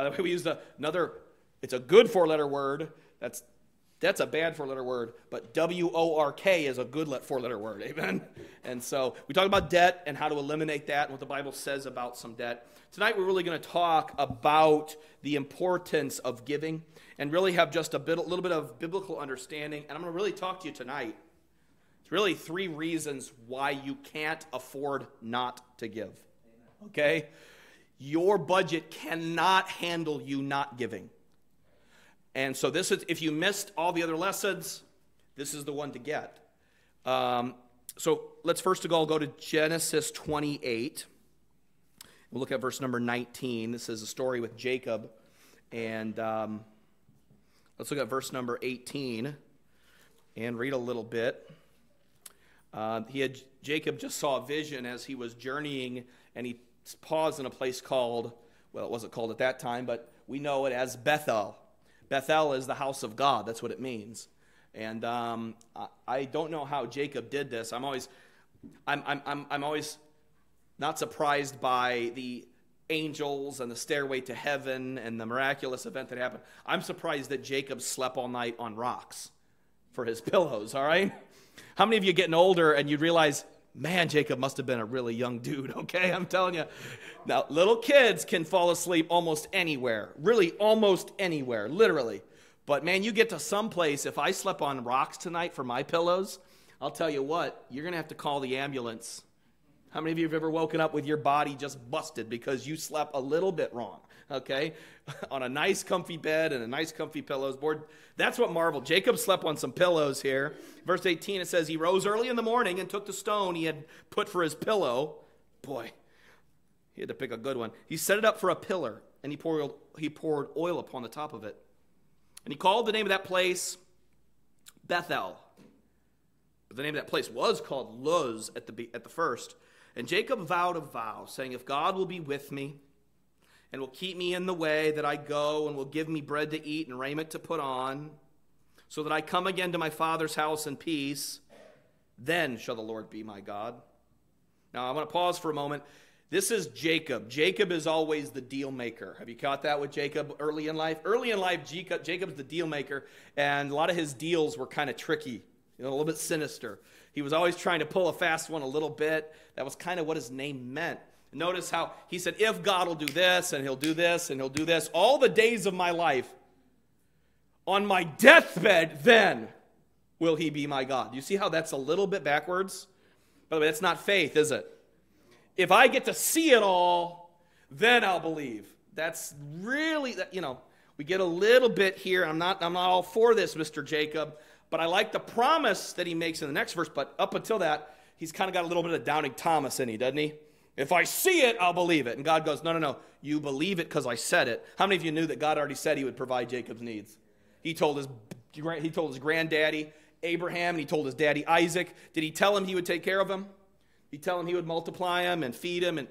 By the way, we used another, it's a good four letter word. That's that's a bad four letter word, but W O R K is a good four letter word. Amen. And so we talk about debt and how to eliminate that and what the Bible says about some debt. Tonight we're really going to talk about the importance of giving and really have just a, bit, a little bit of biblical understanding. And I'm going to really talk to you tonight. It's really three reasons why you can't afford not to give. Okay? Your budget cannot handle you not giving. And so this is if you missed all the other lessons, this is the one to get. Um, so let's first of all go to Genesis 28. We'll look at verse number 19. This is a story with Jacob. And um, let's look at verse number 18 and read a little bit. Uh, he had Jacob just saw a vision as he was journeying, and he paused in a place called well, it wasn't called at that time, but we know it as Bethel. Bethel is the house of God. That's what it means. And um, I don't know how Jacob did this. I'm always, I'm, I'm, I'm, I'm always not surprised by the angels and the stairway to heaven and the miraculous event that happened. I'm surprised that Jacob slept all night on rocks for his pillows, all right? How many of you getting older and you realize, man, Jacob must have been a really young dude, okay? I'm telling you, now, little kids can fall asleep almost anywhere, really, almost anywhere, literally. But man, you get to some place, if I slept on rocks tonight for my pillows, I'll tell you what, you're going to have to call the ambulance. How many of you have ever woken up with your body just busted because you slept a little bit wrong? Okay? on a nice comfy bed and a nice comfy pillows board. That's what marveled. Jacob slept on some pillows here. Verse 18 it says he rose early in the morning and took the stone he had put for his pillow. Boy, he had to pick a good one. He set it up for a pillar, and he poured, he poured oil upon the top of it. And he called the name of that place Bethel. But the name of that place was called Luz at the, at the first. And Jacob vowed a vow, saying, If God will be with me, and will keep me in the way that I go, and will give me bread to eat and raiment to put on, so that I come again to my father's house in peace, then shall the Lord be my God. Now, I want to pause for a moment. This is Jacob. Jacob is always the deal maker. Have you caught that with Jacob early in life? Early in life, Jacob, Jacob's the deal maker, and a lot of his deals were kind of tricky, you know, a little bit sinister. He was always trying to pull a fast one a little bit. That was kind of what his name meant. Notice how he said, If God will do this, and he'll do this, and he'll do this, all the days of my life, on my deathbed, then will he be my God. You see how that's a little bit backwards? By the way, that's not faith, is it? if I get to see it all, then I'll believe. That's really, you know, we get a little bit here. I'm not, I'm not all for this, Mr. Jacob, but I like the promise that he makes in the next verse. But up until that, he's kind of got a little bit of doubting Thomas in he, doesn't he? If I see it, I'll believe it. And God goes, No, no, no. You believe it because I said it. How many of you knew that God already said he would provide Jacob's needs? He told his, he told his granddaddy, Abraham, and he told his daddy, Isaac. Did he tell him he would take care of him? He tell him he would multiply him and feed him. And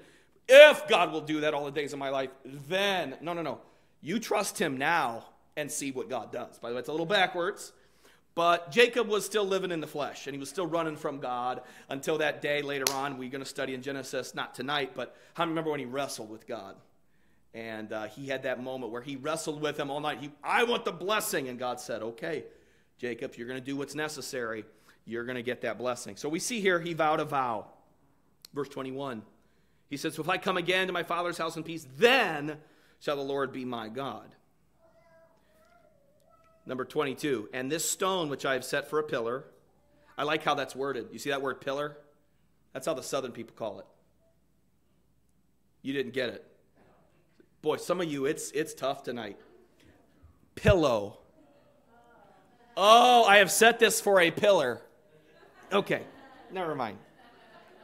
if God will do that all the days of my life, then, no, no, no. You trust him now and see what God does. By the way, it's a little backwards. But Jacob was still living in the flesh, and he was still running from God until that day later on. We're going to study in Genesis, not tonight, but I remember when he wrestled with God? And uh, he had that moment where he wrestled with him all night. He, I want the blessing. And God said, Okay, Jacob, you're going to do what's necessary. You're going to get that blessing. So we see here he vowed a vow. Verse 21. He says, So if I come again to my father's house in peace, then shall the Lord be my God. Number 22. And this stone which I have set for a pillar, I like how that's worded. You see that word pillar? That's how the southern people call it. You didn't get it. Boy, some of you, it's, it's tough tonight. Pillow. Oh, I have set this for a pillar. Okay, never mind.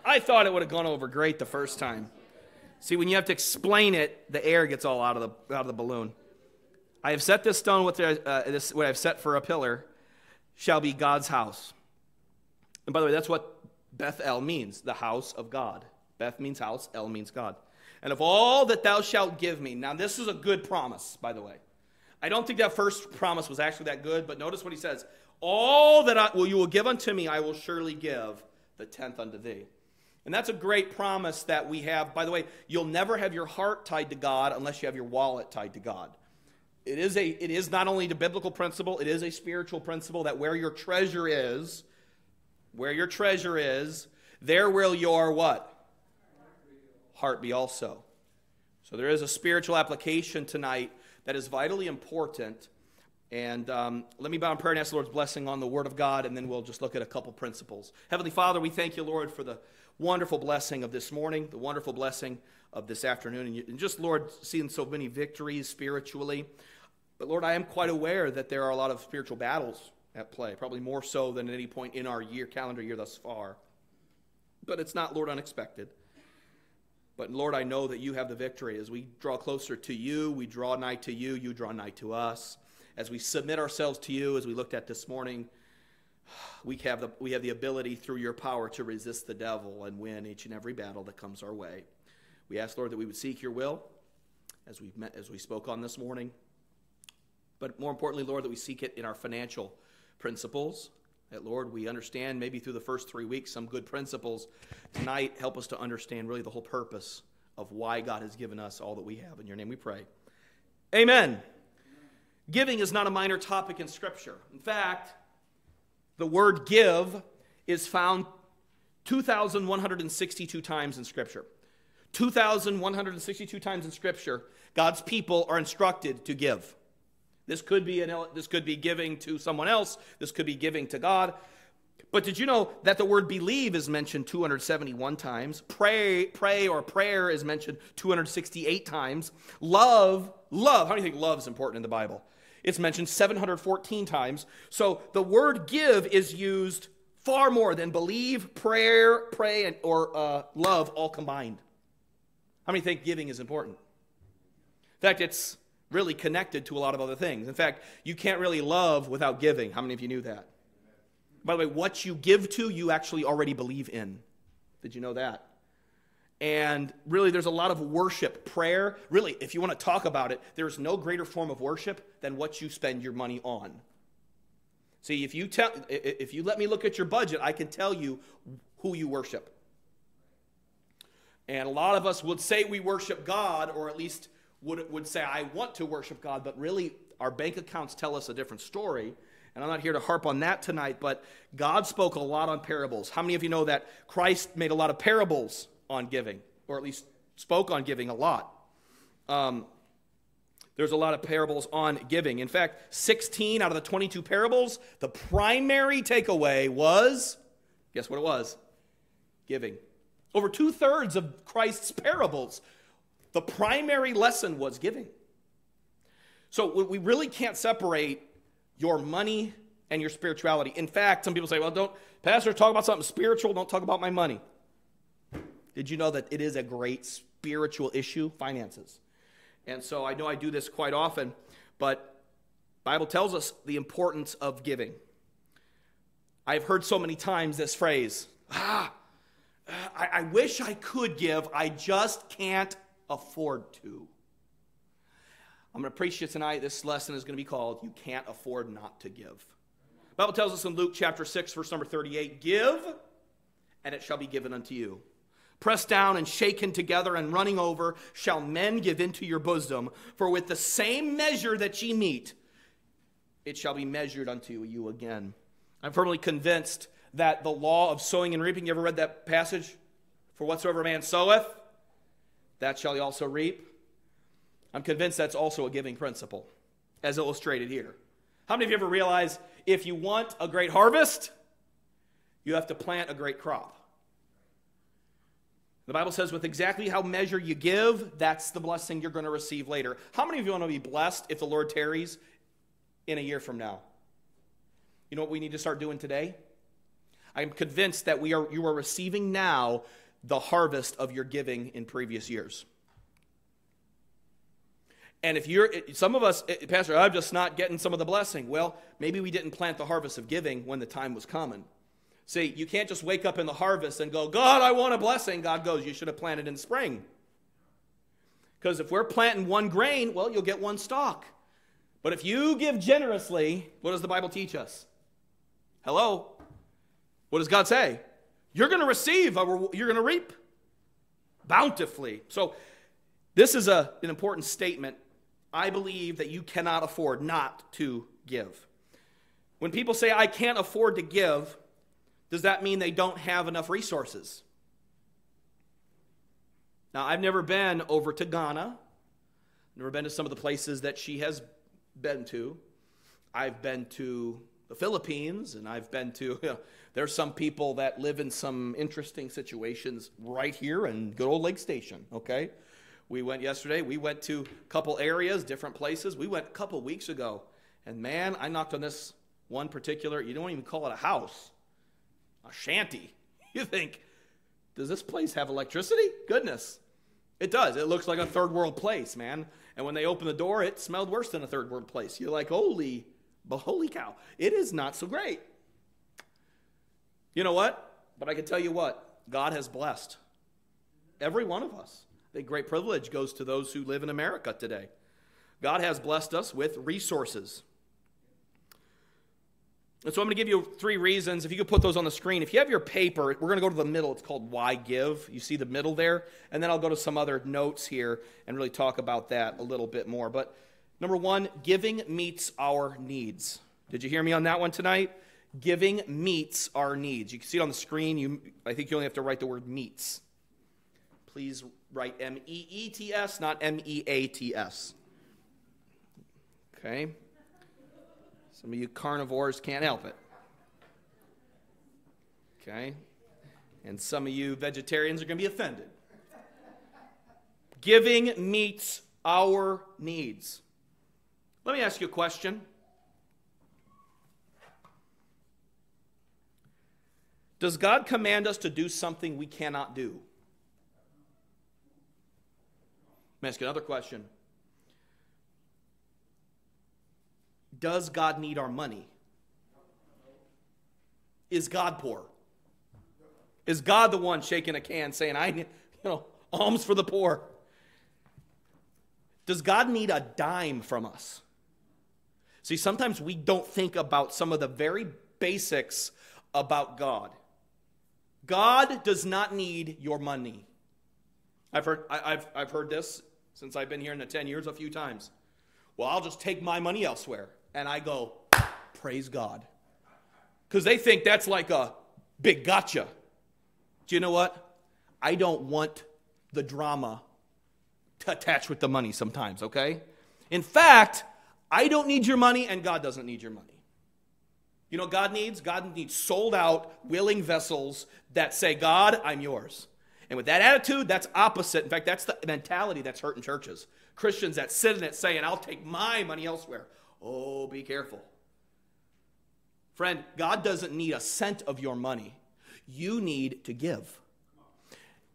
I thought it would have gone over great the first time. See, when you have to explain it, the air gets all out of the, out of the balloon. I have set this stone, with uh, this, what I've set for a pillar, shall be God's house. And by the way, that's what Beth El means, the house of God. Beth means house, El means God. And of all that thou shalt give me, now this is a good promise, by the way. I don't think that first promise was actually that good, but notice what he says All that I, well, you will give unto me, I will surely give the tenth unto thee. And that's a great promise that we have. By the way, you'll never have your heart tied to God unless you have your wallet tied to God. It is, a, it is not only the biblical principle, it is a spiritual principle that where your treasure is, where your treasure is, there will your what? Heart be also. So there is a spiritual application tonight that is vitally important. And um, let me bow in prayer and ask the Lord's blessing on the Word of God, and then we'll just look at a couple principles. Heavenly Father, we thank you, Lord, for the wonderful blessing of this morning, the wonderful blessing of this afternoon, and just, Lord, seeing so many victories spiritually. But, Lord, I am quite aware that there are a lot of spiritual battles at play, probably more so than at any point in our year, calendar year thus far. But it's not, Lord, unexpected. But Lord, I know that you have the victory. As we draw closer to you, we draw nigh to you, you draw nigh to us. As we submit ourselves to you, as we looked at this morning, we have the, we have the ability through your power to resist the devil and win each and every battle that comes our way. We ask, Lord, that we would seek your will as we met, as we spoke on this morning. But more importantly, Lord, that we seek it in our financial principles. That, Lord, we understand maybe through the first three weeks some good principles. Tonight, help us to understand really the whole purpose of why God has given us all that we have. In your name we pray. Amen. Giving is not a minor topic in Scripture. In fact, the word give is found 2,162 times in Scripture. 2,162 times in Scripture, God's people are instructed to give. This could be an, this could be giving to someone else. This could be giving to God. But did you know that the word believe is mentioned 271 times? Pray, pray or prayer is mentioned 268 times. Love, love. How do you think love is important in the Bible? It's mentioned 714 times. So the word give is used far more than believe, prayer, pray, and, or uh, love all combined. How many think giving is important? In fact, it's really connected to a lot of other things. In fact, you can't really love without giving. How many of you knew that? By the way, what you give to, you actually already believe in. Did you know that? And really, there's a lot of worship, prayer. Really, if you want to talk about it, there's no greater form of worship than what you spend your money on. See, if you tell, if you let me look at your budget, I can tell you who you worship. And a lot of us would say we worship God, or at least would, would say, I want to worship God, but really our bank accounts tell us a different story. And I'm not here to harp on that tonight, but God spoke a lot on parables. How many of you know that Christ made a lot of parables on giving, or at least spoke on giving a lot? Um, there's a lot of parables on giving. In fact, 16 out of the 22 parables, the primary takeaway was guess what it was? Giving. Over two thirds of Christ's parables the primary lesson was giving. So we really can't separate your money and your spirituality. In fact, some people say, well, don't, Pastor, talk about something spiritual, don't talk about my money. Did you know that it is a great spiritual issue? Finances. And so I know I do this quite often, but Bible tells us the importance of giving. I've heard so many times this phrase, ah, I, I wish I could give, I just can't afford to. I'm going to preach you tonight. This lesson is going to be called You Can't Afford Not to Give. The Bible tells us in Luke chapter 6, verse number 38 Give, and it shall be given unto you. Pressed down and shaken together and running over, shall men give into your bosom. For with the same measure that ye meet, it shall be measured unto you again. I'm firmly convinced that the law of sowing and reaping, you ever read that passage? For whatsoever man soweth, that shall he also reap. I'm convinced that's also a giving principle, as illustrated here. How many of you ever realize if you want a great harvest, you have to plant a great crop? The Bible says, with exactly how measure you give, that's the blessing you're going to receive later. How many of you want to be blessed if the Lord tarries in a year from now? You know what we need to start doing today? I'm convinced that we are, you are receiving now the harvest of your giving in previous years. And if you're, some of us, Pastor, I'm just not getting some of the blessing. Well, maybe we didn't plant the harvest of giving when the time was coming. See, you can't just wake up in the harvest and go, God, I want a blessing. God goes, you should have planted in spring. Because if we're planting one grain, well, you'll get one stalk. But if you give generously, what does the Bible teach us? Hello? What does God say? You're going to receive, you're going to reap bountifully. So, this is a, an important statement. I believe that you cannot afford not to give. When people say, I can't afford to give, does that mean they don't have enough resources? Now, I've never been over to Ghana, never been to some of the places that she has been to. I've been to the Philippines, and I've been to, you know, there's some people that live in some interesting situations right here in good old Lake Station, okay? We went yesterday, we went to a couple areas, different places. We went a couple weeks ago, and man, I knocked on this one particular, you don't even call it a house, a shanty. You think, does this place have electricity? Goodness. It does. It looks like a third world place, man. And when they opened the door, it smelled worse than a third world place. You're like, holy but holy cow, it is not so great. You know what? But I can tell you what, God has blessed every one of us. The great privilege goes to those who live in America today. God has blessed us with resources. And so I'm going to give you three reasons. If you could put those on the screen. If you have your paper, we're going to go to the middle. It's called Why Give. You see the middle there? And then I'll go to some other notes here and really talk about that a little bit more. But Number one, giving meets our needs. Did you hear me on that one tonight? Giving meets our needs. You can see it on the screen. You, I think you only have to write the word meets. Please write M E E T S, not M E A T S. Okay? Some of you carnivores can't help it. Okay? And some of you vegetarians are going to be offended. Giving meets our needs. Let me ask you a question. Does God command us to do something we cannot do? Let me ask another question. Does God need our money? Is God poor? Is God the one shaking a can saying, I, need, you know, alms for the poor? Does God need a dime from us? See, sometimes we don't think about some of the very basics about God. God does not need your money. I've heard, I, have I've heard this since I've been here in the 10 years a few times. Well, I'll just take my money elsewhere. And I go, praise God. Because they think that's like a big gotcha. Do you know what? I don't want the drama to attach with the money sometimes, okay? In fact, I don't need your money, and God doesn't need your money. You know God needs? God needs sold out, willing vessels that say, God, I'm yours. And with that attitude, that's opposite. In fact, that's the mentality that's hurting churches. Christians that sit in it saying, I'll take my money elsewhere. Oh, be careful. Friend, God doesn't need a cent of your money. You need to give.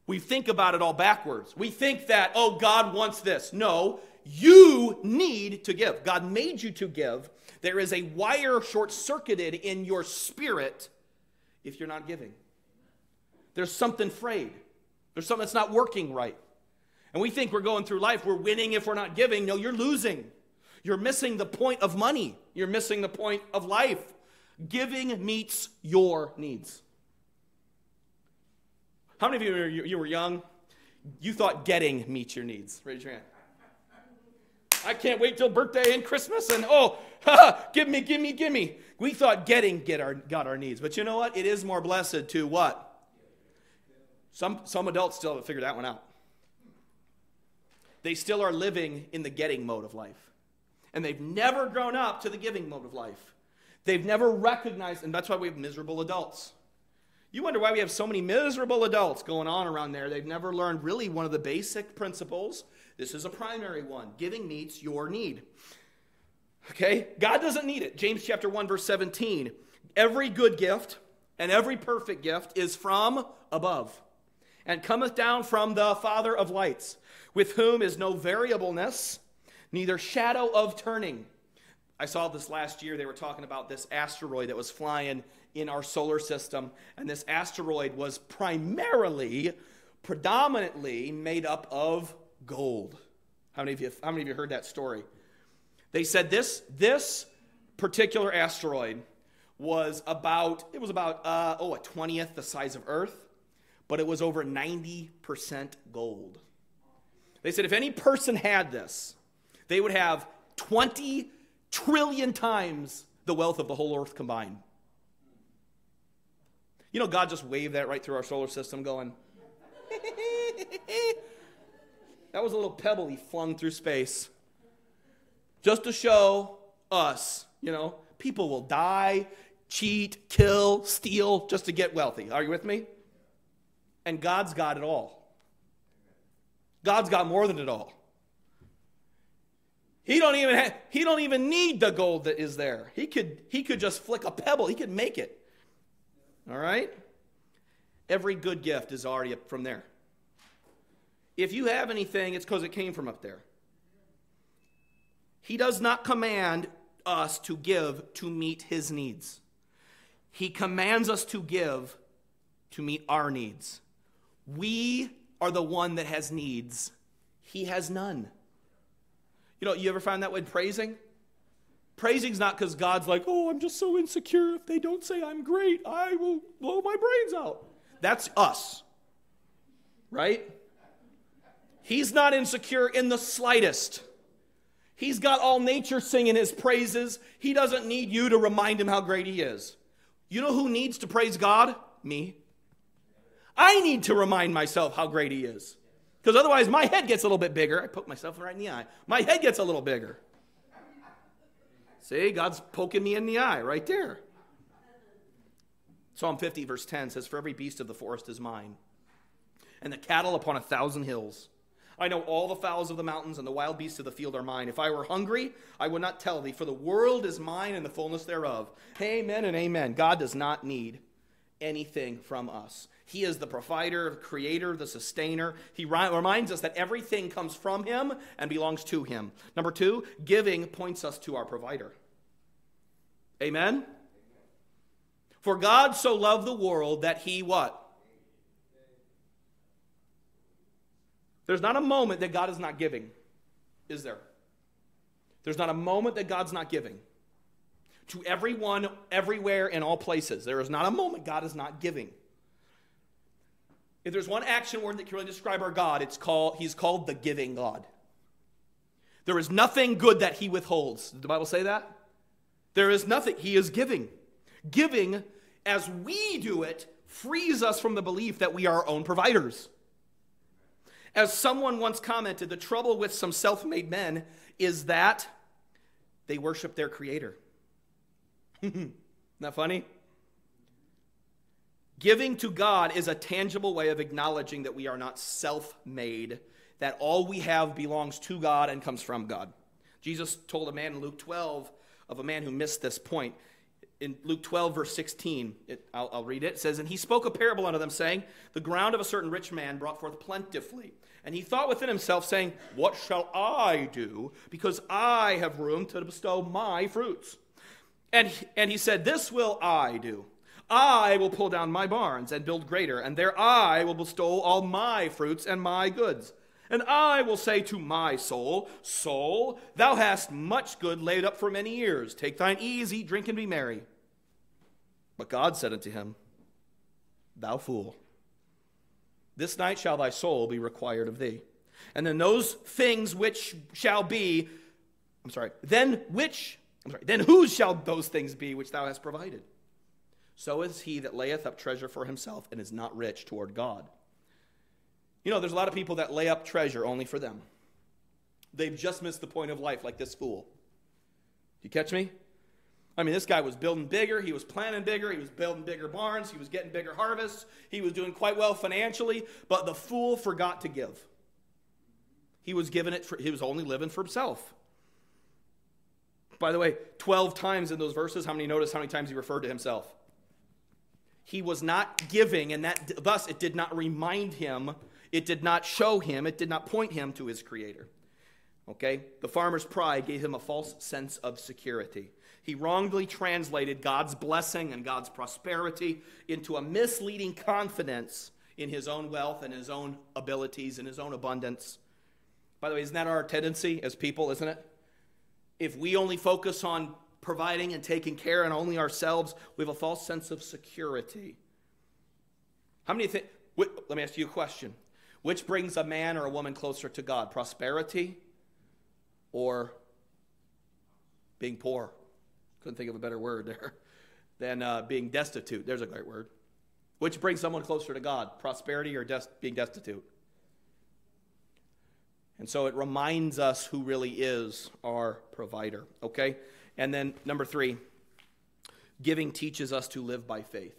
We think about it all backwards. We think that, oh, God wants this. No, you need to give. God made you to give. There is a wire short circuited in your spirit if you're not giving. There's something frayed, there's something that's not working right. And we think we're going through life, we're winning if we're not giving. No, you're losing. You're missing the point of money, you're missing the point of life. Giving meets your needs. How many of you, you were young? You thought getting meets your needs? Raise your hand. I can't wait till birthday and Christmas and oh, give me, give me, give me. We thought getting get our, got our needs. But you know what? It is more blessed to what? Some, some adults still haven't figured that one out. They still are living in the getting mode of life. And they've never grown up to the giving mode of life. They've never recognized, and that's why we have miserable adults. You wonder why we have so many miserable adults going on around there. They've never learned really one of the basic principles this is a primary one. Giving meets your need. Okay? God doesn't need it. James chapter 1 verse 17. Every good gift and every perfect gift is from above and cometh down from the Father of lights, with whom is no variableness, neither shadow of turning. I saw this last year. They were talking about this asteroid that was flying in our solar system, and this asteroid was primarily, predominantly made up of gold. How many of you, how many of you heard that story? They said this, this particular asteroid was about, it was about, uh, oh, a 20th the size of Earth, but it was over 90% gold. They said if any person had this, they would have 20 trillion times the wealth of the whole earth combined. You know, God just waved that right through our solar system, going, that was a little pebble he flung through space. Just to show us, you know, people will die, cheat, kill, steal just to get wealthy. Are you with me? And God's got it all. God's got more than it all. He don't even have, he don't even need the gold that is there. He could he could just flick a pebble. He could make it. All right? Every good gift is already from there. If you have anything, it's because it came from up there. He does not command us to give to meet his needs. He commands us to give to meet our needs. We are the one that has needs. He has none. You know, you ever find that when praising? Praising's not because God's like, oh, I'm just so insecure. If they don't say I'm great, I will blow my brains out. That's us, right? He's not insecure in the slightest. He's got all nature singing his praises. He doesn't need you to remind him how great he is. You know who needs to praise God? Me. I need to remind myself how great he is. Because otherwise, my head gets a little bit bigger. I poke myself right in the eye. My head gets a little bigger. See, God's poking me in the eye right there. Psalm 50, verse 10 says, For every beast of the forest is mine, and the cattle upon a thousand hills. I know all the fowls of the mountains and the wild beasts of the field are mine. If I were hungry, I would not tell thee, for the world is mine and the fullness thereof. Amen and amen. God does not need anything from us. He is the provider, the creator, the sustainer. He reminds us that everything comes from him and belongs to him. Number two, giving points us to our provider. Amen? For God so loved the world that he what? There's not a moment that God is not giving, is there? There's not a moment that God's not giving. To everyone, everywhere, in all places. There is not a moment God is not giving. If there's one action word that can really describe our God, it's called He's called the giving God. There is nothing good that He withholds. Did the Bible say that? There is nothing. He is giving. Giving, as we do it, frees us from the belief that we are our own providers. As someone once commented, the trouble with some self made men is that they worship their creator. Isn't that funny? Giving to God is a tangible way of acknowledging that we are not self made, that all we have belongs to God and comes from God. Jesus told a man in Luke 12 of a man who missed this point in Luke 12, verse 16, it, I'll, I'll, read it. It says, And he spoke a parable unto them, saying, The ground of a certain rich man brought forth plentifully. And he thought within himself, saying, What shall I do? Because I have room to bestow my fruits. And, and he said, This will I do. I will pull down my barns and build greater, and there I will bestow all my fruits and my goods. And I will say to my soul, Soul, thou hast much good laid up for many years. Take thine ease, eat, drink, and be merry. But God said unto him, Thou fool, this night shall thy soul be required of thee. And then those things which shall be, I'm sorry, then which, I'm sorry, then whose shall those things be which thou hast provided? So is he that layeth up treasure for himself and is not rich toward God. You know, there's a lot of people that lay up treasure only for them. They've just missed the point of life, like this fool. You catch me? I mean, this guy was building bigger. He was planning bigger. He was building bigger barns. He was getting bigger harvests. He was doing quite well financially, but the fool forgot to give. He was giving it for, he was only living for himself. By the way, 12 times in those verses, how many notice how many times he referred to himself? He was not giving, and that thus it did not remind him, it did not show him, it did not point him to his creator. Okay? The farmer's pride gave him a false sense of security. He wrongly translated God's blessing and God's prosperity into a misleading confidence in his own wealth and his own abilities and his own abundance. By the way, isn't that our tendency as people, isn't it? If we only focus on providing and taking care and only ourselves, we have a false sense of security. How many think? Let me ask you a question. Which brings a man or a woman closer to God? Prosperity or being poor? Couldn't think of a better word there than uh, being destitute. There's a great word. Which brings someone closer to God? Prosperity or des- being destitute? And so it reminds us who really is our provider, okay? And then number three, giving teaches us to live by faith.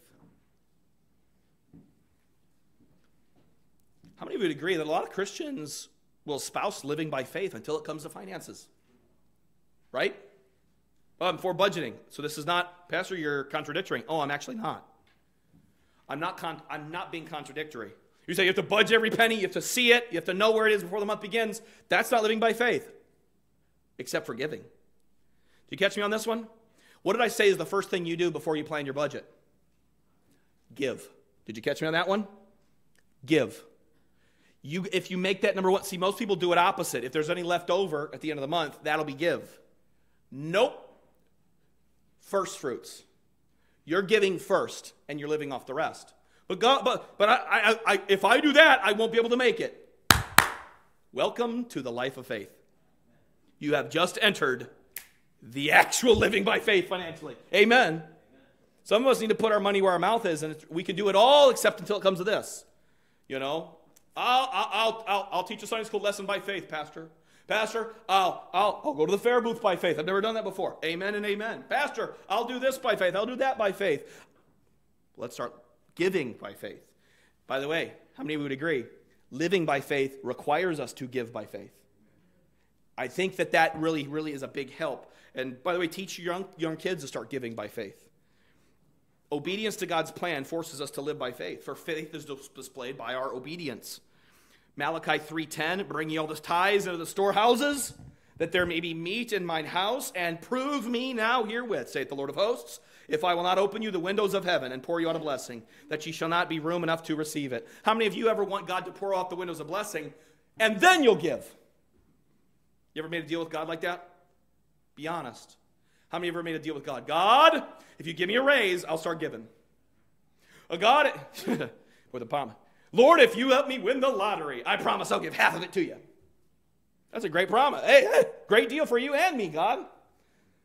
How many of you would agree that a lot of Christians will espouse living by faith until it comes to finances? Right? I'm for budgeting. So this is not, Pastor, you're contradictory. Oh, I'm actually not. I'm not, con- I'm not being contradictory. You say you have to budget every penny, you have to see it, you have to know where it is before the month begins. That's not living by faith, except for giving. Do you catch me on this one? What did I say is the first thing you do before you plan your budget? Give. Did you catch me on that one? Give. You, if you make that number one, see, most people do it opposite. If there's any left over at the end of the month, that'll be give. Nope. First fruits. You're giving first, and you're living off the rest. But God, but but I, I, I, if I do that, I won't be able to make it. Welcome to the life of faith. You have just entered the actual living by faith financially. Amen. Some of us need to put our money where our mouth is, and we can do it all except until it comes to this. You know, I'll, I'll, I'll, I'll teach a Sunday school lesson by faith, Pastor. Pastor, I'll, I'll, I'll go to the fair booth by faith. I've never done that before. Amen and amen. Pastor, I'll do this by faith. I'll do that by faith. Let's start giving by faith. By the way, how many of you would agree? Living by faith requires us to give by faith. I think that that really, really is a big help. And by the way, teach young, young kids to start giving by faith. Obedience to God's plan forces us to live by faith, for faith is displayed by our obedience. Malachi 3:10, bring ye all the tithes into the storehouses, that there may be meat in mine house, and prove me now herewith, saith the Lord of hosts, if I will not open you the windows of heaven and pour you out a blessing, that ye shall not be room enough to receive it. How many of you ever want God to pour off the windows of blessing, and then you'll give? You ever made a deal with God like that? Be honest. How many ever made a deal with God? God, if you give me a raise, I'll start giving. A God, with a promise. Lord, if you help me win the lottery, I promise I'll give half of it to you. That's a great promise. Hey, great deal for you and me, God.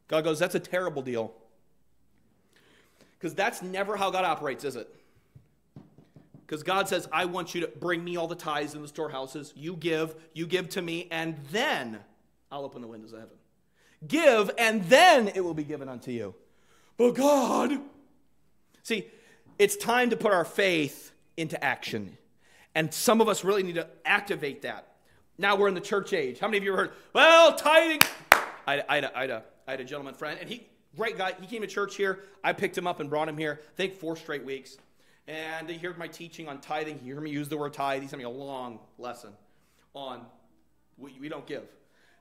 God goes, That's a terrible deal. Because that's never how God operates, is it? Because God says, I want you to bring me all the tithes in the storehouses. You give, you give to me, and then I'll open the windows of heaven. Give, and then it will be given unto you. But God, see, it's time to put our faith into action. And some of us really need to activate that. Now we're in the church age. How many of you heard, well, tithing? I, I, had had had a gentleman friend, and he, great guy, he came to church here. I picked him up and brought him here, I think four straight weeks. And he heard my teaching on tithing. He heard me use the word tithe. He sent me a long lesson on we, we don't give.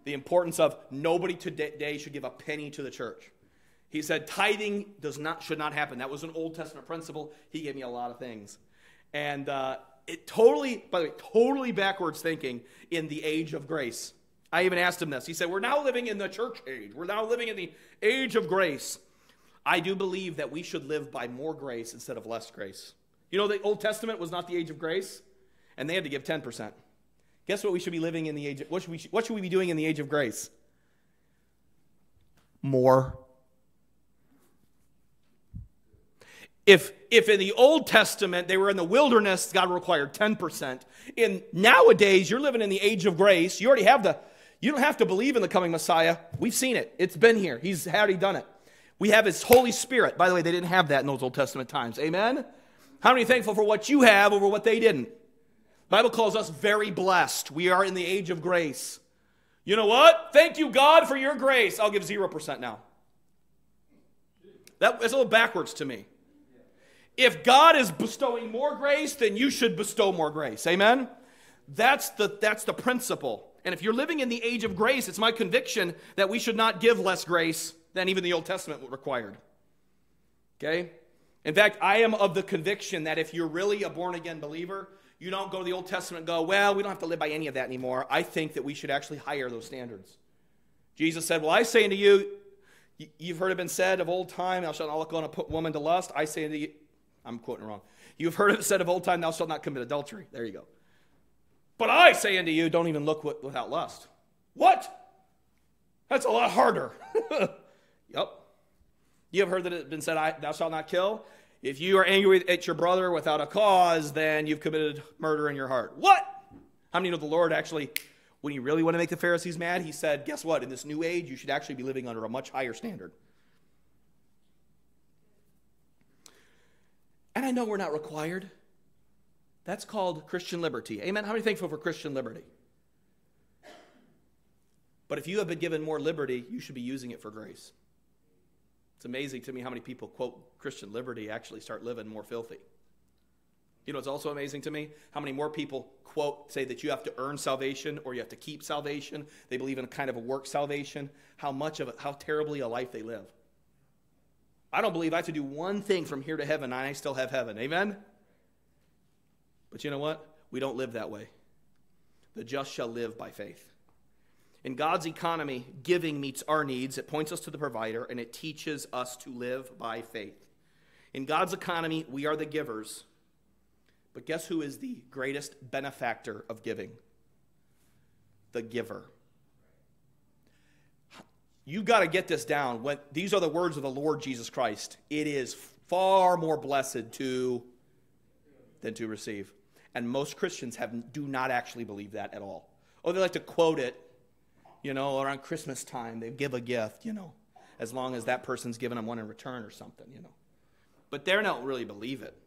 The importance of nobody today should give a penny to the church. He said tithing does not should not happen. That was an Old Testament principle. He gave me a lot of things. And uh, it totally, by the way, totally backwards thinking in the age of grace. I even asked him this. He said, We're now living in the church age. We're now living in the age of grace. I do believe that we should live by more grace instead of less grace. You know, the Old Testament was not the age of grace, and they had to give 10%. Guess what we should be living in the age of, what should we, what should we be doing in the age of grace? More If, if in the Old Testament they were in the wilderness, God required 10%. In nowadays, you're living in the age of grace. You already have the, you don't have to believe in the coming Messiah. We've seen it. It's been here. He's already done it. We have His Holy Spirit. By the way, they didn't have that in those Old Testament times. Amen? How many thankful for what you have over what they didn't? Bible calls us very blessed. We are in the age of grace. You know what? Thank you, God, for your grace. I'll give 0% now. That, that's a little backwards to me. If God is bestowing more grace, then you should bestow more grace. Amen? That's the, that's the principle. And if you're living in the age of grace, it's my conviction that we should not give less grace than even the Old Testament required. Okay? In fact, I am of the conviction that if you're really a born again believer, you don't go to the Old Testament and go, well, we don't have to live by any of that anymore. I think that we should actually higher those standards. Jesus said, Well, I say unto you, You've heard it been said of old time, thou shalt not look on a woman to lust. I say unto you, I'm quoting wrong. You've heard it said of old time, thou shalt not commit adultery. There you go. But I say unto you, don't even look without lust. What? That's a lot harder. yep. You have heard that it's been said, thou shalt not kill. If you are angry at your brother without a cause, then you've committed murder in your heart. What? How many know the Lord actually, when you really want to make the Pharisees mad, he said, guess what? In this new age, you should actually be living under a much higher standard. And I know we're not required. That's called Christian liberty. Amen. How many thankful for Christian liberty? But if you have been given more liberty, you should be using it for grace. It's amazing to me how many people quote Christian liberty actually start living more filthy. You know, it's also amazing to me how many more people quote say that you have to earn salvation or you have to keep salvation. They believe in a kind of a work salvation. How much of it, how terribly a life they live. I don't believe I have to do one thing from here to heaven and I still have heaven. Amen? But you know what? We don't live that way. The just shall live by faith. In God's economy, giving meets our needs. It points us to the provider and it teaches us to live by faith. In God's economy, we are the givers. But guess who is the greatest benefactor of giving? The giver. You've got to get this down. When, these are the words of the Lord Jesus Christ. It is far more blessed to than to receive. And most Christians have, do not actually believe that at all. Oh, they like to quote it you know, around Christmas time, they give a gift, you know, as long as that person's giving them one in return or something, you know. But they don't really believe it.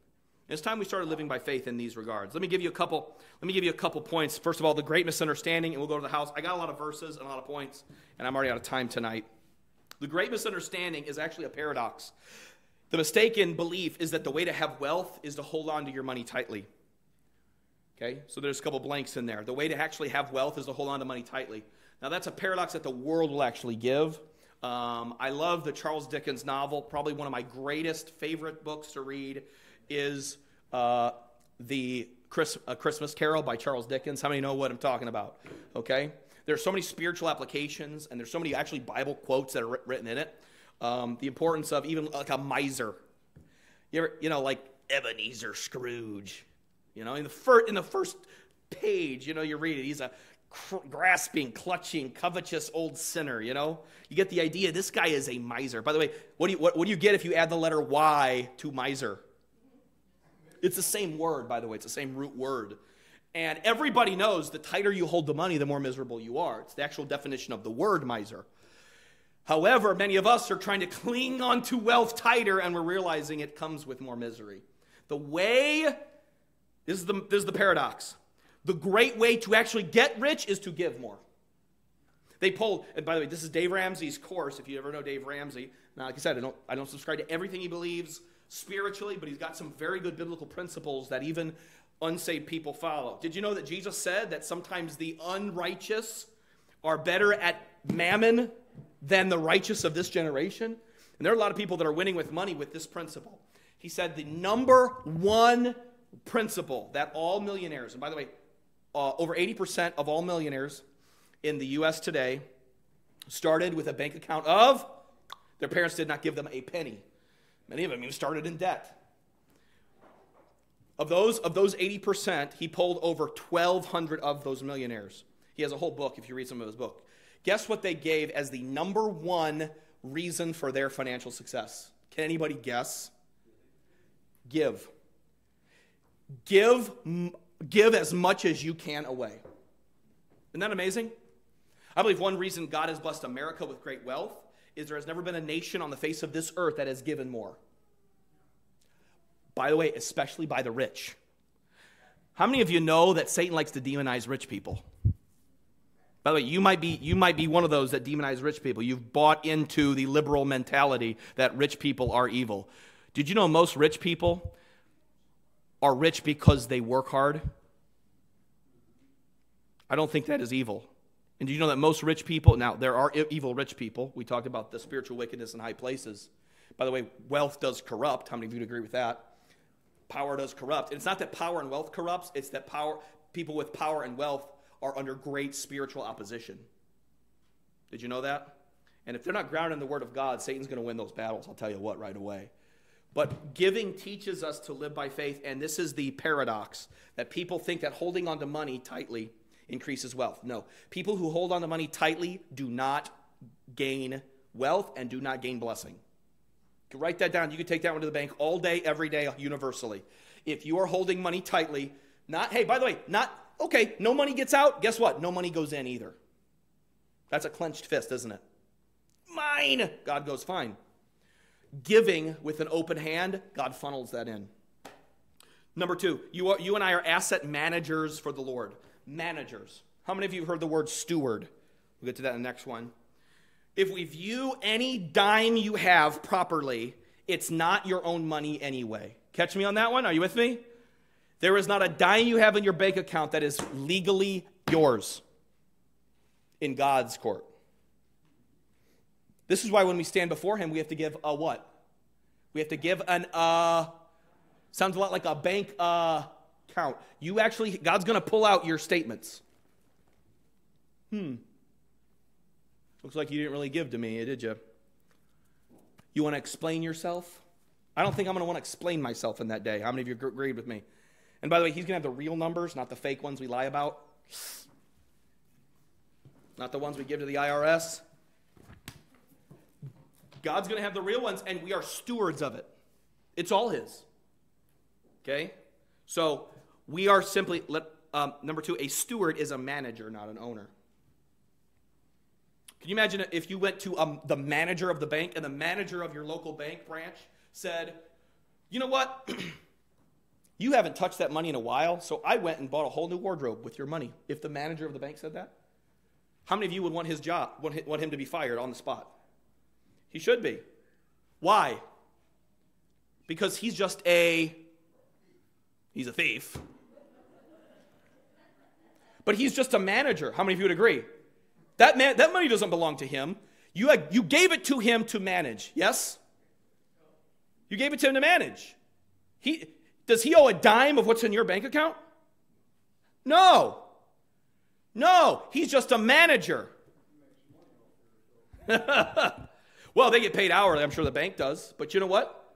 It's time we started living by faith in these regards. Let me give you a couple. Let me give you a couple points. First of all, the great misunderstanding, and we'll go to the house. I got a lot of verses and a lot of points, and I'm already out of time tonight. The great misunderstanding is actually a paradox. The mistaken belief is that the way to have wealth is to hold on to your money tightly. Okay, so there's a couple blanks in there. The way to actually have wealth is to hold on to money tightly. Now, that's a paradox that the world will actually give. Um, I love the Charles Dickens novel. Probably one of my greatest favorite books to read is uh, the Chris, Christmas Carol by Charles Dickens. How many know what I'm talking about? Okay, there's so many spiritual applications, and there's so many actually Bible quotes that are written in it. Um, the importance of even like a miser. You ever, you know, like Ebenezer Scrooge. You know, in the first in the first page, you know, you read it. He's a grasping, clutching, covetous old sinner, you know? You get the idea. This guy is a miser. By the way, what do you, what, what do you get if you add the letter Y to miser? It's the same word, by the way. It's the same root word. And everybody knows the tighter you hold the money, the more miserable you are. It's the actual definition of the word miser. However, many of us are trying to cling onto wealth tighter, and we're realizing it comes with more misery. The way, this is the, this is the paradox. The great way to actually get rich is to give more. They pulled, and by the way, this is Dave Ramsey's course. If you ever know Dave Ramsey, now, like I said, I don't, I don't subscribe to everything he believes spiritually, but he's got some very good biblical principles that even unsaved people follow. Did you know that Jesus said that sometimes the unrighteous are better at mammon than the righteous of this generation? And there are a lot of people that are winning with money with this principle. He said the number one principle that all millionaires, and by the way, uh, over 80% of all millionaires in the U.S. today started with a bank account of, their parents did not give them a penny. Many of them even started in debt. Of those, of those 80%, he pulled over 1,200 of those millionaires. He has a whole book if you read some of his book. Guess what they gave as the number one reason for their financial success? Can anybody guess? Give. Give give as much as you can away. Isn't that amazing? I believe one reason God has blessed America with great wealth is there has never been a nation on the face of this earth that has given more. By the way, especially by the rich. How many of you know that Satan likes to demonize rich people? By the way, you might be you might be one of those that demonize rich people. You've bought into the liberal mentality that rich people are evil. Did you know most rich people are rich because they work hard. I don't think that is evil. And do you know that most rich people, now there are evil rich people. We talked about the spiritual wickedness in high places. By the way, wealth does corrupt. How many of you agree with that? Power does corrupt. And it's not that power and wealth corrupts, it's that power people with power and wealth are under great spiritual opposition. Did you know that? And if they're not grounded in the Word of God, Satan's going to win those battles. I'll tell you what right away. But giving teaches us to live by faith, and this is the paradox that people think that holding on to money tightly increases wealth. No, people who hold on to money tightly do not gain wealth and do not gain blessing. You can write that down. You can take that one to the bank all day, every day, universally. If you are holding money tightly, not, hey, by the way, not, okay, no money gets out, guess what? No money goes in either. That's a clenched fist, isn't it? Mine! God goes, fine. Giving with an open hand, God funnels that in. Number two, you, are, you and I are asset managers for the Lord. Managers. How many of you have heard the word steward? We'll get to that in the next one. If we view any dime you have properly, it's not your own money anyway. Catch me on that one? Are you with me? There is not a dime you have in your bank account that is legally yours in God's court. This is why when we stand before Him, we have to give a what? We have to give an uh. Sounds a lot like a bank uh count. You actually, God's going to pull out your statements. Hmm. Looks like you didn't really give to me, did you? You want to explain yourself? I don't think I'm going to want to explain myself in that day. How many of you agreed with me? And by the way, he's going to have the real numbers, not the fake ones we lie about. Not the ones we give to the IRS. God's going to have the real ones, and we are stewards of it. It's all His. Okay? So we are simply, let, um, number two, a steward is a manager, not an owner. Can you imagine if you went to um, the manager of the bank and the manager of your local bank branch said, you know what? you haven't touched that money in a while, so I went and bought a whole new wardrobe with your money. If the manager of the bank said that, how many of you would want his job, want him to be fired on the spot? He should be. Why? Because he's just a he's a thief. But he's just a manager. How many of you would agree? That man that money doesn't belong to him. You, you gave it to him to manage. Yes? You gave it to him to manage. He does he owe a dime of what's in your bank account? No. No, he's just a manager. Well, they get paid hourly. I'm sure the bank does. But you know what?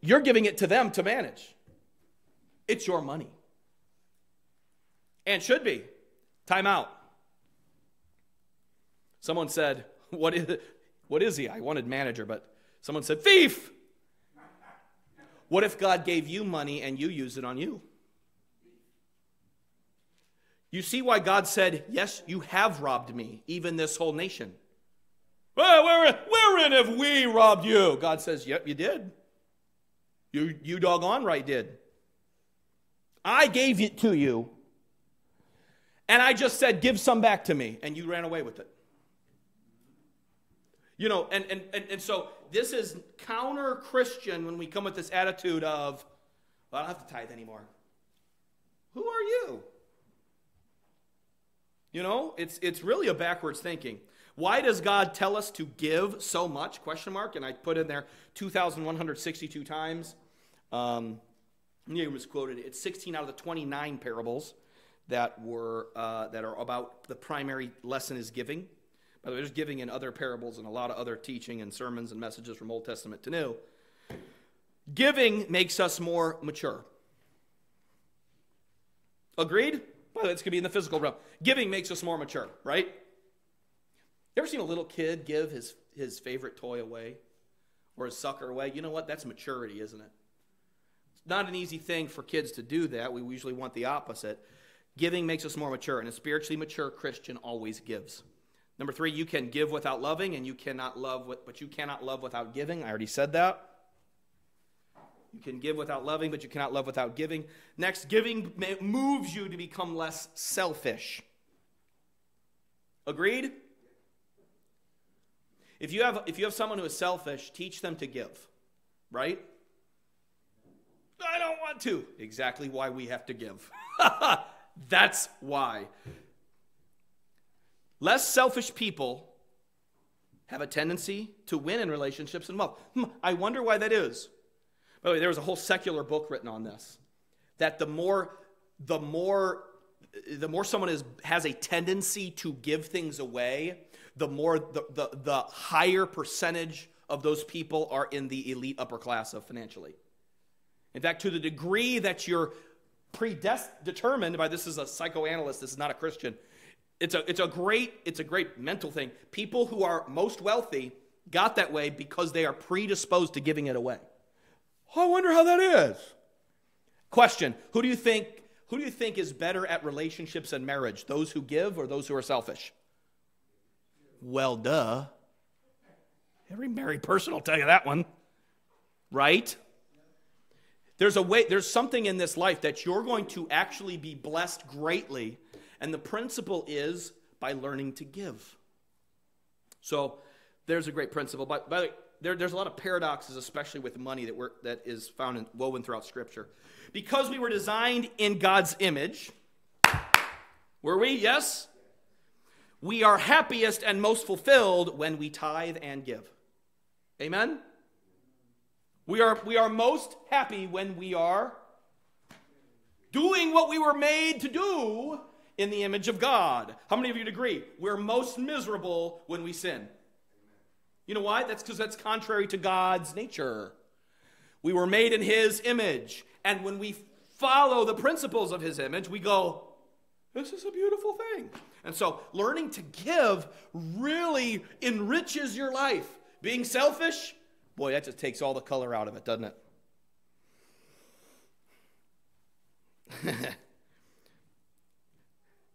You're giving it to them to manage. It's your money. And should be. Time out. Someone said, what is, what is he? I wanted manager, but someone said, thief. What if God gave you money and you use it on you? You see why God said, Yes, you have robbed me, even this whole nation. Well, where, wherein have we robbed you? God says, Yep, you did. You, you doggone right did. I gave it to you. And I just said, Give some back to me. And you ran away with it. You know, and, and, and, and so this is counter Christian when we come with this attitude of, well, I don't have to tithe anymore. Who are you? You know, it's, it's really a backwards thinking. Why does God tell us to give so much? Question mark. And I put in there 2,162 times. Um, was quoted. It's 16 out of the 29 parables that were uh, that are about the primary lesson is giving. By the way, there's giving in other parables and a lot of other teaching and sermons and messages from Old Testament to New. Giving makes us more mature. Agreed? By Well, it's going to be in the physical realm. Giving makes us more mature, right? You ever seen a little kid give his, his favorite toy away or his sucker away? You know what? That's maturity, isn't it? It's not an easy thing for kids to do that. We usually want the opposite. Giving makes us more mature, and a spiritually mature Christian always gives. Number three, you can give without loving, and you cannot love, with, but you cannot love without giving. I already said that. You can give without loving, but you cannot love without giving. Next, giving moves you to become less selfish. Agreed? If you have, if you have someone who is selfish, teach them to give, right? I don't want to. Exactly why we have to give. That's why. Less selfish people have a tendency to win in relationships and wealth. Hmm, I wonder why that is. By the way, there was a whole secular book written on this. That the more, the more, the more someone is, has a tendency to give things away, the more the, the, the higher percentage of those people are in the elite upper class of financially. In fact, to the degree that you're predetermined by this is a psychoanalyst, this is not a Christian. It's a, it's a great it's a great mental thing. People who are most wealthy got that way because they are predisposed to giving it away. I wonder how that is. Question: Who do you think who do you think is better at relationships and marriage? Those who give or those who are selfish? Well, duh. Every married person will tell you that one. Right? There's a way there's something in this life that you're going to actually be blessed greatly, and the principle is by learning to give. So, there's a great principle. But by the way, there, there's a lot of paradoxes, especially with money, that, we're, that is found and woven throughout Scripture. Because we were designed in God's image, were we? Yes? We are happiest and most fulfilled when we tithe and give. Amen? We are, we are most happy when we are doing what we were made to do in the image of God. How many of you agree? We're most miserable when we sin. You know why? That's because that's contrary to God's nature. We were made in His image. And when we follow the principles of His image, we go, this is a beautiful thing. And so learning to give really enriches your life. Being selfish, boy, that just takes all the color out of it, doesn't it?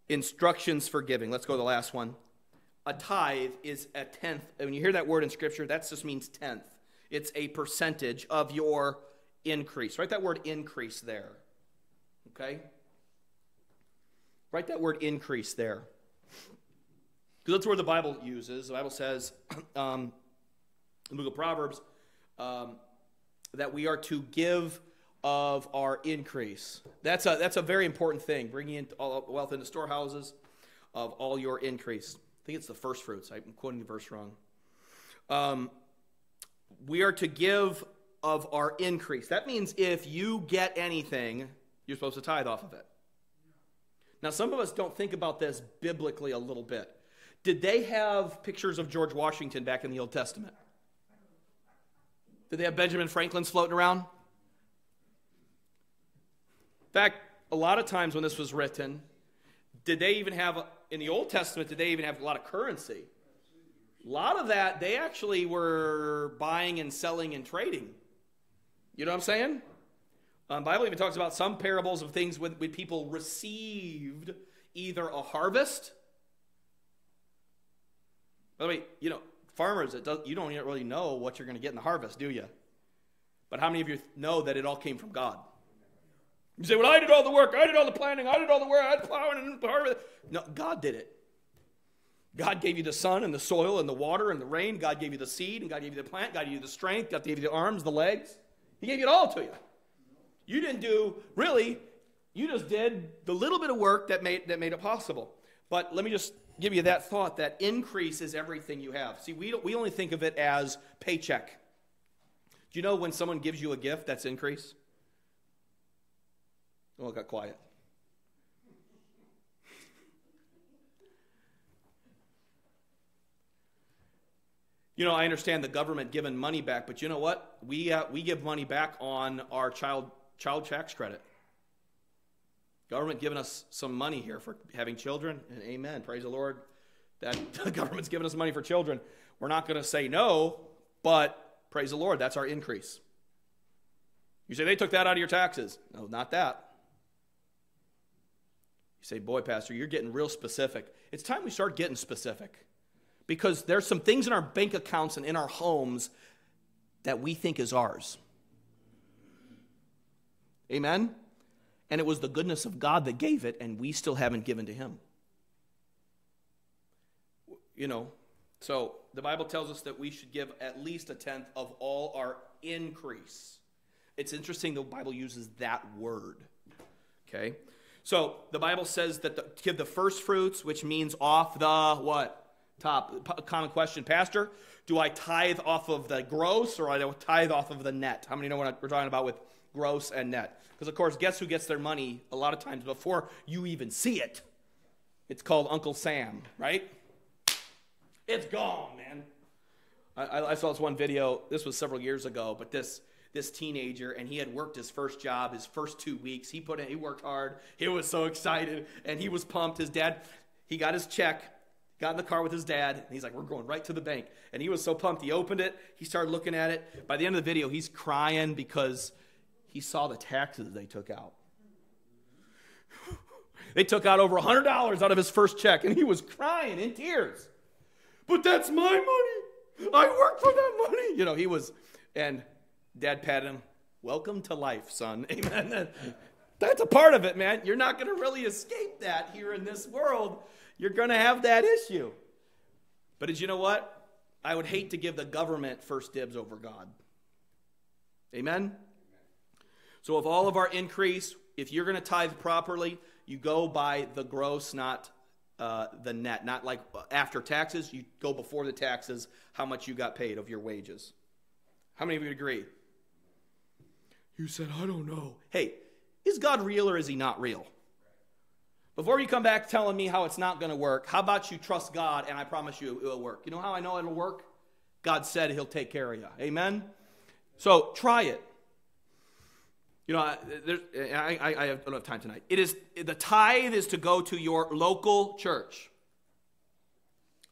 Instructions for giving. Let's go to the last one a tithe is a tenth. When you hear that word in Scripture, that just means tenth. It's a percentage of your increase. Write that word increase there. Okay? Write that word increase there. Because that's where the Bible uses. The Bible says um, the book of Proverbs um, that we are to give of our increase. That's a, that's a very important thing, bringing in all wealth into storehouses of all your increase I think it's the first fruits. I'm quoting the verse wrong. Um, we are to give of our increase. That means if you get anything, you're supposed to tithe off of it. Now, some of us don't think about this biblically a little bit. Did they have pictures of George Washington back in the Old Testament? Did they have Benjamin Franklin's floating around? In fact, a lot of times when this was written, did they even have in the Old Testament, did they even have a lot of currency? A lot of that, they actually were buying and selling and trading. You know what I'm saying? Um, Bible even talks about some parables of things when, when people received either a harvest. By the way, you know, farmers, it does, you don't really know what you're going to get in the harvest, do you? But how many of you know that it all came from God? You say, well, I did all the work. I did all the planning. I did all the work. I had plowing and harvest. No, God did it. God gave you the sun and the soil and the water and the rain. God gave you the seed and God gave you the plant. God gave you the strength. God gave you the arms, the legs. He gave it all to you. You didn't do, really, you just did the little bit of work that made, that made it possible. But let me just give you that thought that increase is everything you have. See, we, we only think of it as paycheck. Do you know when someone gives you a gift, that's increase? Oh, it got quiet. You know, I understand the government giving money back, but you know what? We, uh, we give money back on our child, child tax credit. Government giving us some money here for having children, and amen. Praise the Lord that the government's giving us money for children. We're not going to say no, but praise the Lord, that's our increase. You say they took that out of your taxes. No, not that. You say, Boy, Pastor, you're getting real specific. It's time we start getting specific because there's some things in our bank accounts and in our homes that we think is ours. Amen? And it was the goodness of God that gave it, and we still haven't given to Him. You know, so the Bible tells us that we should give at least a tenth of all our increase. It's interesting the Bible uses that word. Okay? So the Bible says that the, give the first fruits, which means off the what? Top. Common question, Pastor. Do I tithe off of the gross or I tithe off of the net? How many know what we're talking about with gross and net? Because, of course, guess who gets their money a lot of times before you even see it? It's called Uncle Sam, right? It's gone, man. I, I saw this one video. This was several years ago, but this this teenager, and he had worked his first job, his first two weeks. He put in, he worked hard. He was so excited, and he was pumped. His dad, he got his check, got in the car with his dad, and he's like, "We're going right to the bank." And he was so pumped. He opened it. He started looking at it. By the end of the video, he's crying because he saw the taxes they took out. they took out over $100 out of his first check, and he was crying in tears. But that's my money. I worked for that money. You know, he was, and dad patted him. Welcome to life, son. Amen. That's a part of it, man. You're not going to really escape that here in this world. You're going to have that issue. But did you know what? I would hate to give the government first dibs over God. Amen? So, if all of our increase, if you're going to tithe properly, you go by the gross, not uh, the net. Not like after taxes, you go before the taxes, how much you got paid of your wages. How many of you agree? You said, I don't know. Hey, is God real or is he not real? Before you come back telling me how it's not going to work, how about you trust God and I promise you it will work? You know how I know it'll work? God said he'll take care of you. Amen? So try it. You know, I, I, I, don't have time tonight. It is the tithe is to go to your local church.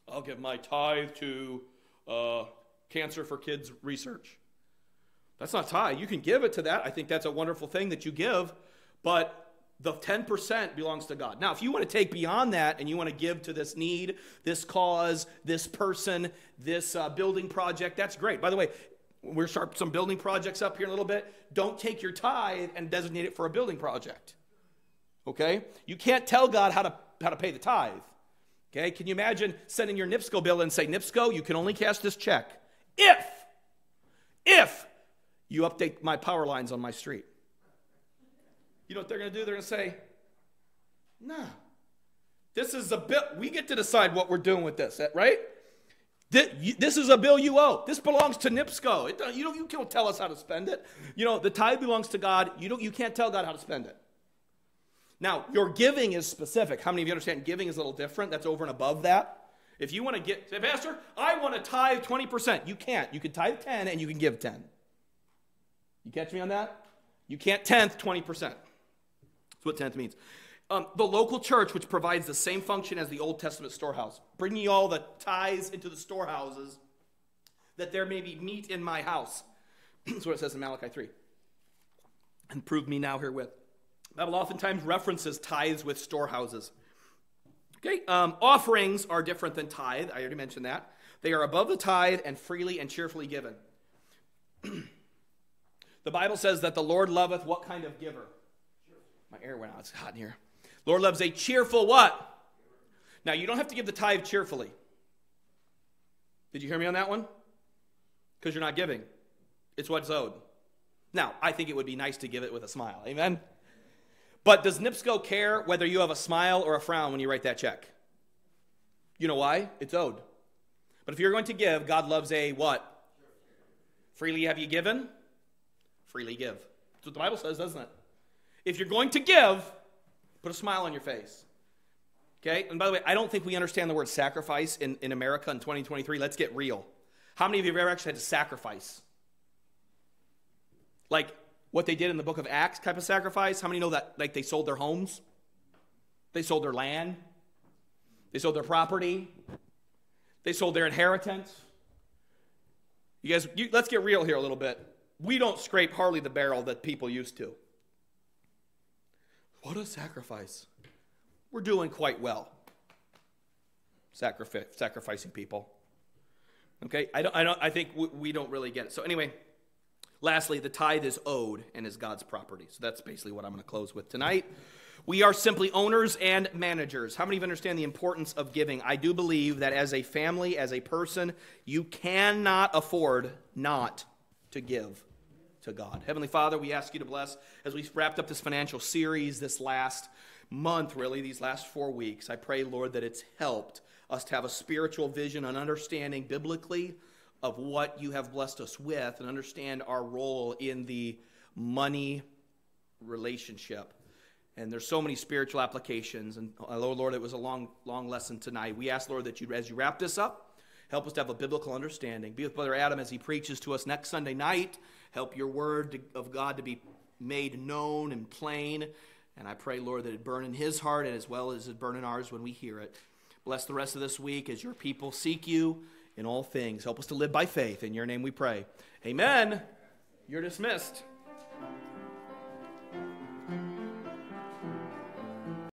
I'll give my tithe to uh, Cancer for Kids research. That's not tithe. You can give it to that. I think that's a wonderful thing that you give, but the 10% belongs to God. Now, if you want to take beyond that and you want to give to this need, this cause, this person, this uh, building project, that's great. By the way, we're start some building projects up here in a little bit. Don't take your tithe and designate it for a building project. Okay? You can't tell God how to, how to pay the tithe. Okay? Can you imagine sending your NIPSCO bill and say, NIPSCO, you can only cash this check if, if you update my power lines on my street. You know what they're going to do? They're going to say, nah. this is a bill. We get to decide what we're doing with this, eh, right? This is a bill you owe. This belongs to NIPSCO. It, you, don't, you can't tell us how to spend it. You know, the tithe belongs to God. You, don't, you can't tell God how to spend it. Now, your giving is specific. How many of you understand giving is a little different? That's over and above that. If you want to get, say, Pastor, I want to tithe 20%. You can't. You can tithe 10 and you can give 10. You catch me on that? You can't tenth 20%. That's what tenth means. Um, the local church, which provides the same function as the Old Testament storehouse, bring ye all the tithes into the storehouses, that there may be meat in my house. That's what it says in Malachi 3. And prove me now herewith. Bible oftentimes references tithes with storehouses. Okay, um, offerings are different than tithe. I already mentioned that. They are above the tithe and freely and cheerfully given. The Bible says that the Lord loveth what kind of giver? My air went out. It's hot in here. Lord loves a cheerful what? Now, you don't have to give the tithe cheerfully. Did you hear me on that one? Because you're not giving. It's what's owed. Now, I think it would be nice to give it with a smile. Amen? But does NIPSCO care whether you have a smile or a frown when you write that check? You know why? It's owed. But if you're going to give, God loves a what? Freely have you given? freely give. That's what the Bible says, doesn't it? If you're going to give, put a smile on your face. Okay? And by the way, I don't think we understand the word sacrifice in, in America in 2023. Let's get real. How many of you have ever actually had to sacrifice? Like what they did in the book of Acts type of sacrifice? How many know that like they sold their homes? They sold their land. They sold their property. They sold their inheritance. You guys, you, let's get real here a little bit we don't scrape hardly the barrel that people used to. What a sacrifice. We're doing quite well. Sacrificing people. Okay, I, don't, I, don't, I think we don't really get it. So, anyway, lastly, the tithe is owed and is God's property. So, that's basically what I'm going to close with tonight. We are simply owners and managers. How many of you understand the importance of giving? I do believe that as a family, as a person, you cannot afford not to give to God. Heavenly Father, we ask you to bless as we wrapped up this financial series this last month, really, these last four weeks. I pray, Lord, that it's helped us to have a spiritual vision and understanding biblically of what you have blessed us with and understand our role in the money relationship. And there's so many spiritual applications. And uh, oh, Lord, it was a long, long lesson tonight. We ask, Lord, that you, as you wrap this up, Help us to have a biblical understanding. Be with Brother Adam as he preaches to us next Sunday night. Help your word of God to be made known and plain. And I pray, Lord, that it burn in his heart and as well as it burn in ours when we hear it. Bless the rest of this week as your people seek you in all things. Help us to live by faith. In your name we pray. Amen. You're dismissed.